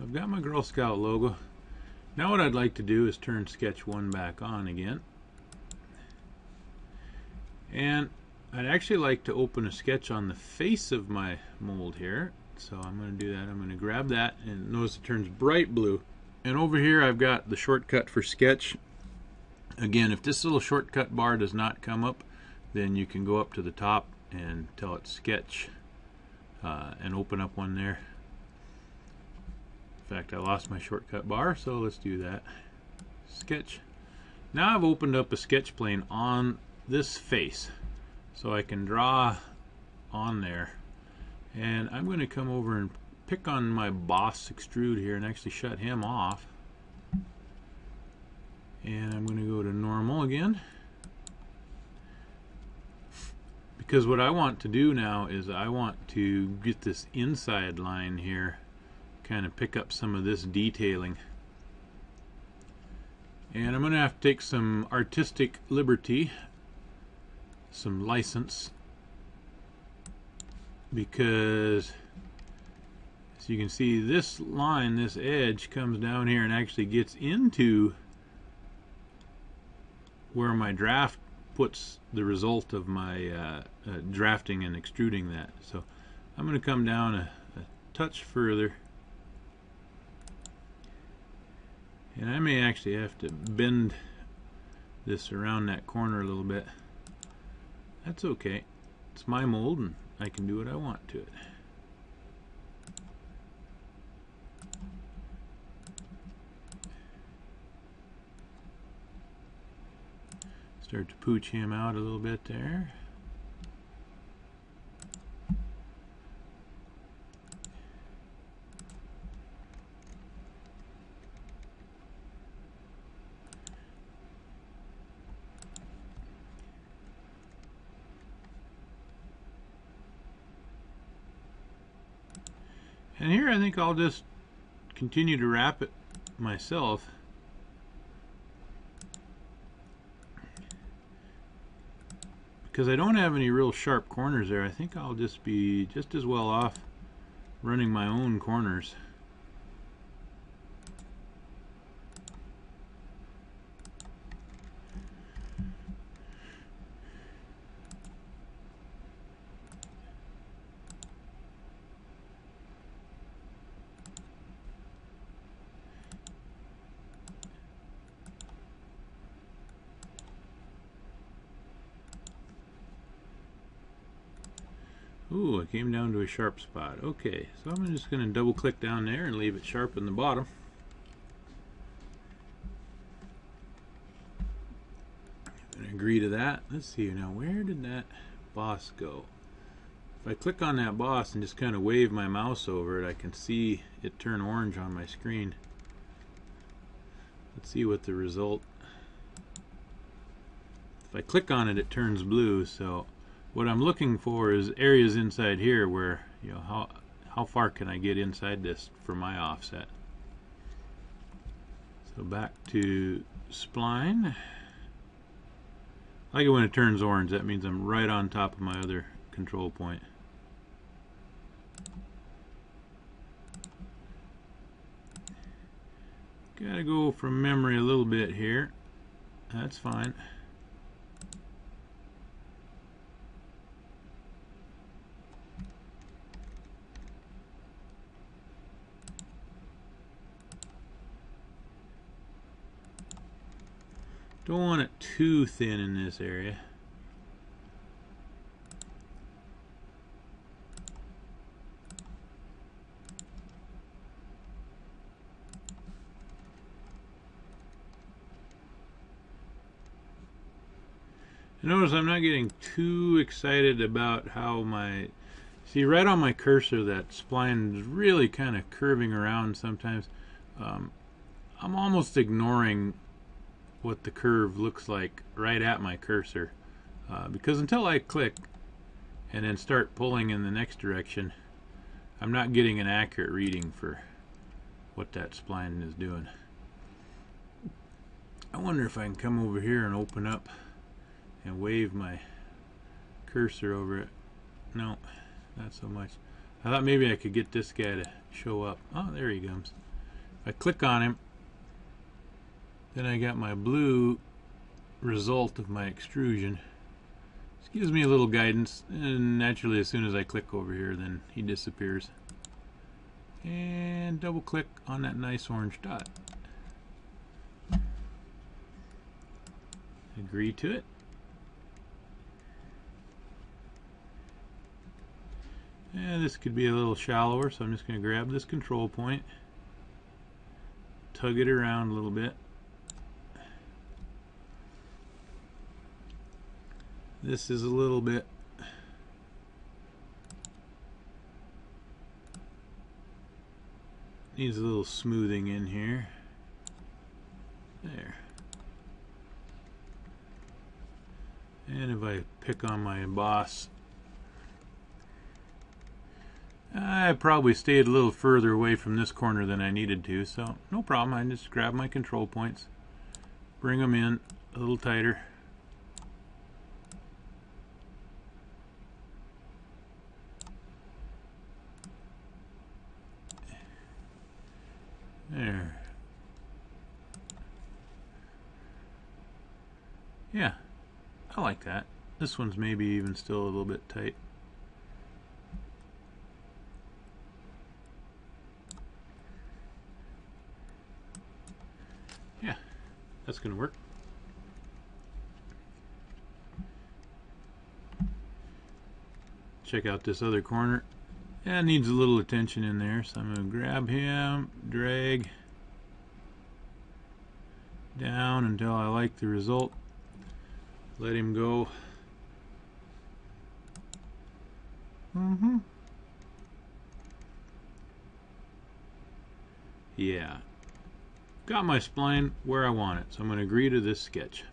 I've got my Girl Scout logo. Now what I'd like to do is turn sketch 1 back on again. And I'd actually like to open a sketch on the face of my mold here. So I'm going to do that. I'm going to grab that and notice it turns bright blue. And over here I've got the shortcut for sketch. Again, if this little shortcut bar does not come up, then you can go up to the top and tell it sketch uh, and open up one there. In fact, I lost my shortcut bar, so let's do that. Sketch. Now I've opened up a sketch plane on this face, so I can draw on there. And I'm going to come over and pick on my boss extrude here and actually shut him off. And I'm going to go to normal again. Because what I want to do now is I want to get this inside line here, kind of pick up some of this detailing. And I'm going to have to take some artistic liberty, some license, because as you can see this line, this edge comes down here and actually gets into where my draft puts the result of my uh, uh, drafting and extruding that. So I'm going to come down a, a touch further. And I may actually have to bend this around that corner a little bit. That's okay. It's my mold and I can do what I want to it. Start to pooch him out a little bit there. And here I think I'll just continue to wrap it myself. because I don't have any real sharp corners there I think I'll just be just as well off running my own corners Ooh, I came down to a sharp spot. Okay, so I'm just going to double click down there and leave it sharp in the bottom. And agree to that. Let's see now, where did that boss go? If I click on that boss and just kind of wave my mouse over it, I can see it turn orange on my screen. Let's see what the result. If I click on it, it turns blue, so what I'm looking for is areas inside here where you know how how far can I get inside this for my offset? So back to spline. I like it when it turns orange. That means I'm right on top of my other control point. Gotta go from memory a little bit here. That's fine Don't want it too thin in this area. Notice I'm not getting too excited about how my see right on my cursor that spline is really kind of curving around sometimes um, I'm almost ignoring what the curve looks like right at my cursor uh, because until I click and then start pulling in the next direction I'm not getting an accurate reading for what that spline is doing. I wonder if I can come over here and open up and wave my cursor over it. No, not so much. I thought maybe I could get this guy to show up. Oh, there he comes. If I click on him, then I got my blue result of my extrusion. This gives me a little guidance, and naturally as soon as I click over here, then he disappears. And double click on that nice orange dot. Agree to it. And this could be a little shallower, so I'm just going to grab this control point, tug it around a little bit. This is a little bit needs a little smoothing in here. There. And if I pick on my emboss I probably stayed a little further away from this corner than I needed to, so no problem. I just grab my control points, bring them in a little tighter. There. Yeah, I like that. This one's maybe even still a little bit tight. Yeah, that's going to work. Check out this other corner. Yeah, needs a little attention in there, so I'm going to grab him, drag down until I like the result. Let him go. Mm-hmm. Yeah, got my spline where I want it. So I'm going to agree to this sketch.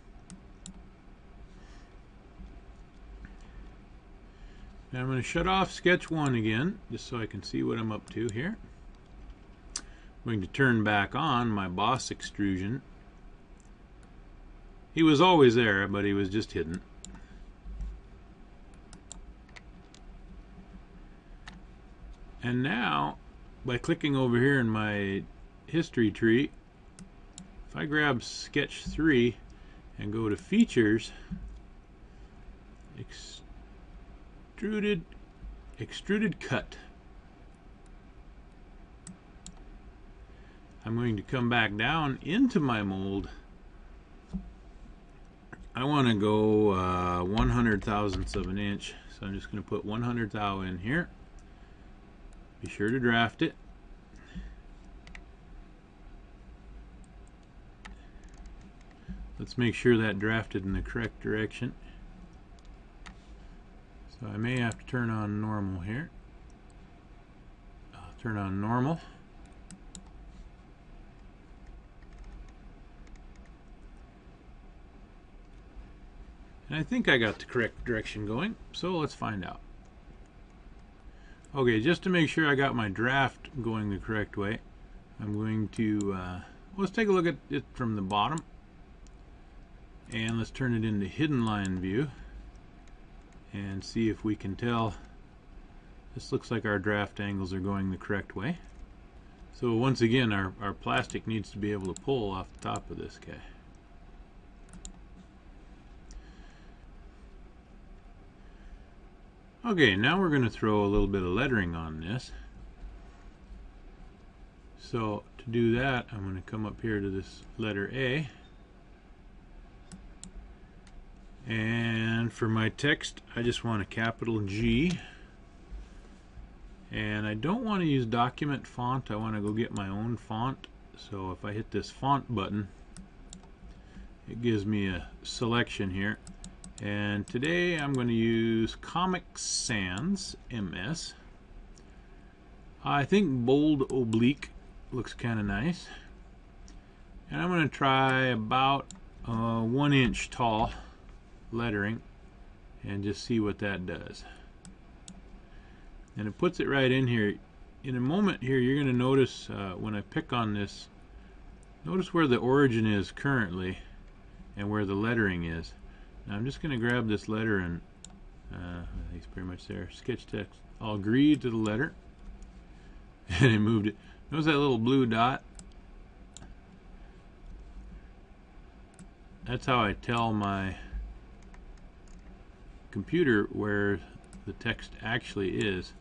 Now I'm going to shut off sketch one again, just so I can see what I'm up to here. I'm going to turn back on my boss extrusion. He was always there, but he was just hidden. And now, by clicking over here in my history tree, if I grab sketch 3 and go to features, extruded, extruded cut. I'm going to come back down into my mold. I want to go uh, 100 thousandths of an inch, so I'm just going to put 100 thou in here. Be sure to draft it. Let's make sure that drafted in the correct direction. So I may have to turn on normal here. I'll turn on normal. And I think I got the correct direction going, so let's find out. Okay, just to make sure I got my draft going the correct way, I'm going to, uh, let's take a look at it from the bottom. And let's turn it into hidden line view and see if we can tell this looks like our draft angles are going the correct way. So once again our, our plastic needs to be able to pull off the top of this guy okay now we're going to throw a little bit of lettering on this. So to do that I'm going to come up here to this letter A. And for my text I just want a capital G. And I don't want to use document font I want to go get my own font. So if I hit this font button it gives me a selection here and today I'm going to use Comic Sans MS I think bold oblique looks kind of nice and I'm going to try about uh, one inch tall lettering and just see what that does. And it puts it right in here. In a moment here, you're going to notice uh, when I pick on this, notice where the origin is currently and where the lettering is. Now I'm just going to grab this letter and Uh, it's pretty much there. Sketch text. I'll agree to the letter. And I moved it. Notice that little blue dot? That's how I tell my computer where the text actually is.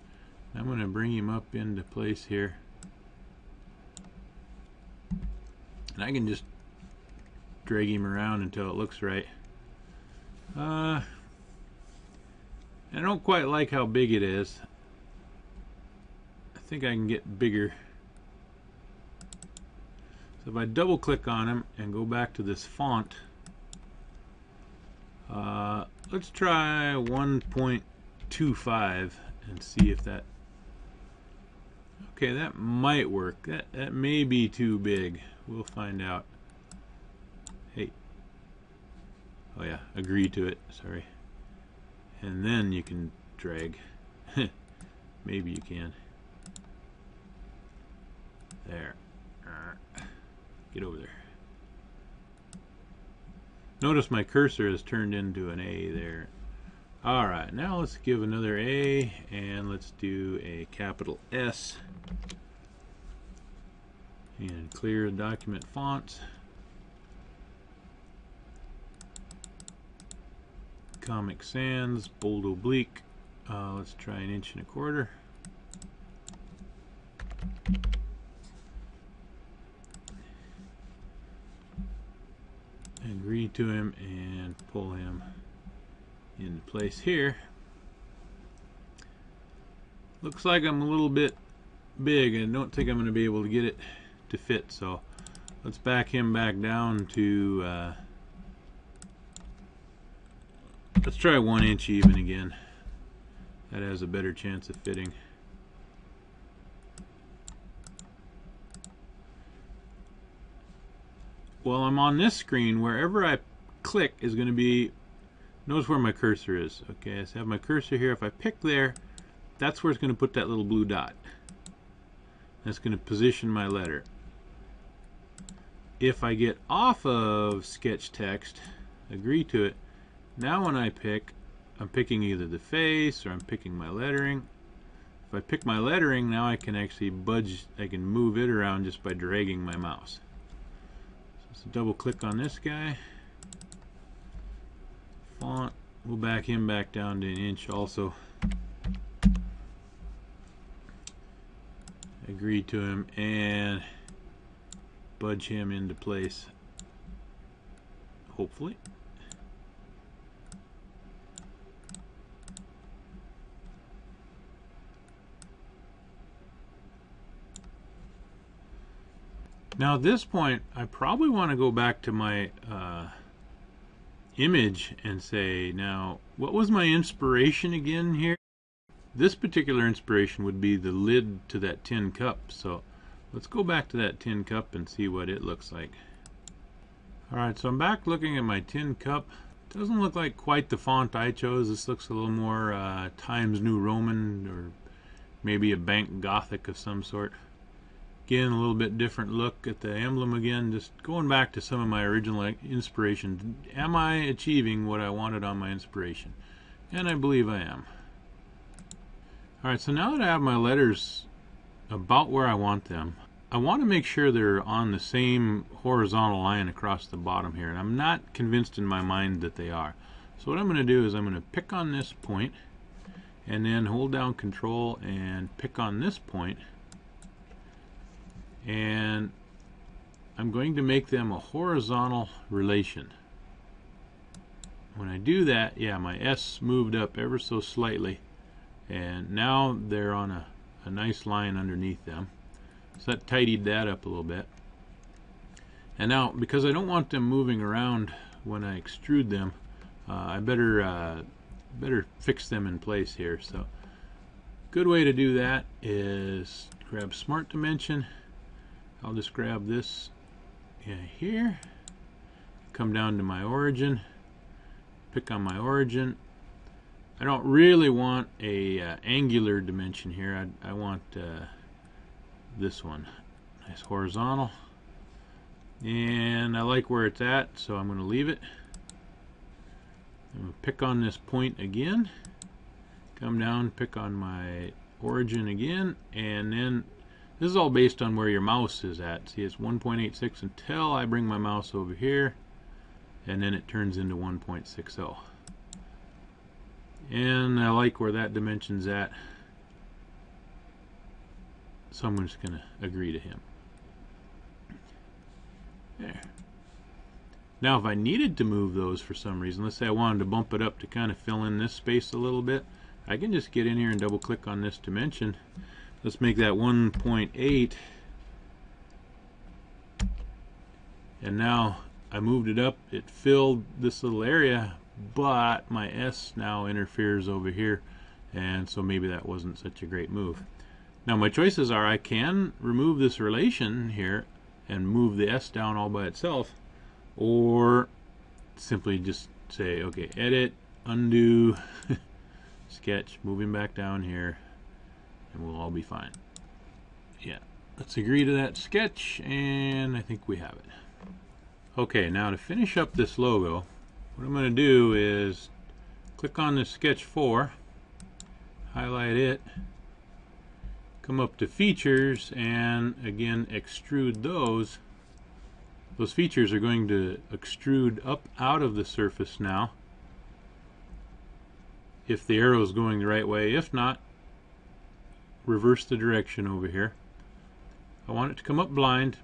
I'm going to bring him up into place here. And I can just drag him around until it looks right. Uh, I don't quite like how big it is. I think I can get bigger. So if I double click on him and go back to this font, uh, let's try 1.25 and see if that okay that might work that that may be too big we'll find out oh yeah. Agree to it. Sorry. And then you can drag. Maybe you can. There. Get over there. Notice my cursor has turned into an A there. Alright, now let's give another A and let's do a capital S. And clear document font. Comic Sans, bold oblique. Uh, let's try an inch and a quarter. And read to him and pull him into place here. Looks like I'm a little bit big and don't think I'm going to be able to get it to fit so let's back him back down to uh, let's try one inch even again. That has a better chance of fitting. Well I'm on this screen. Wherever I click is going to be notice where my cursor is. Okay I have my cursor here. If I pick there that's where it's going to put that little blue dot. That's going to position my letter. If I get off of sketch text agree to it now when I pick I'm picking either the face or I'm picking my lettering if I pick my lettering now I can actually budge I can move it around just by dragging my mouse so double click on this guy. Font, we'll back him back down to an inch also. Agree to him and budge him into place. Hopefully. Now at this point, I probably want to go back to my uh, image and say, now, what was my inspiration again here? This particular inspiration would be the lid to that tin cup. So let's go back to that tin cup and see what it looks like. Alright, so I'm back looking at my tin cup. Doesn't look like quite the font I chose. This looks a little more uh, Times New Roman or maybe a Bank Gothic of some sort. Again, a little bit different look at the emblem again, just going back to some of my original inspiration. Am I achieving what I wanted on my inspiration? And I believe I am. Alright, so now that I have my letters about where I want them, I want to make sure they're on the same horizontal line across the bottom here. And I'm not convinced in my mind that they are. So what I'm going to do is I'm going to pick on this point and then hold down control and pick on this point and I'm going to make them a horizontal relation. When I do that, yeah, my S moved up ever so slightly and now they're on a, a nice line underneath them. So that tidied that up a little bit. And now, because I don't want them moving around when I extrude them, uh, I better uh, better fix them in place here. So, good way to do that is grab Smart Dimension I'll just grab this here come down to my origin pick on my origin. I don't really want a uh, angular dimension here. I, I want uh, this one. Nice horizontal. And I like where it's at so I'm going to leave it. I'm going to pick on this point again. Come down, pick on my origin again, and then this is all based on where your mouse is at. See, it's 1.86 until I bring my mouse over here, and then it turns into 1.60. And I like where that dimension's at, so I'm just going to agree to him. There. Now if I needed to move those for some reason, let's say I wanted to bump it up to kind of fill in this space a little bit, I can just get in here and double click on this dimension. Let's make that 1.8 and now I moved it up, it filled this little area, but my S now interferes over here. And so maybe that wasn't such a great move. Now my choices are I can remove this relation here and move the S down all by itself or simply just say okay edit undo sketch moving back down here and we'll all be fine. Yeah. Let's agree to that sketch and I think we have it. Okay now to finish up this logo what I'm going to do is click on this sketch 4 highlight it come up to features and again extrude those. Those features are going to extrude up out of the surface now if the arrow is going the right way. If not, reverse the direction over here. I want it to come up blind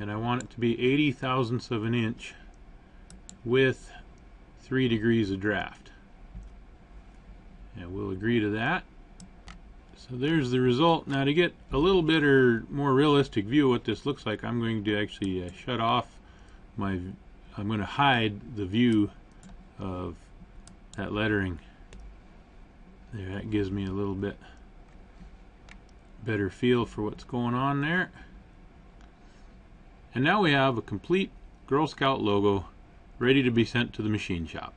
and I want it to be 80 thousandths of an inch with 3 degrees of draft. And we'll agree to that. So there's the result. Now to get a little bit or more realistic view of what this looks like, I'm going to actually uh, shut off my, I'm going to hide the view of that lettering. There, that gives me a little bit better feel for what's going on there. And now we have a complete Girl Scout logo ready to be sent to the machine shop.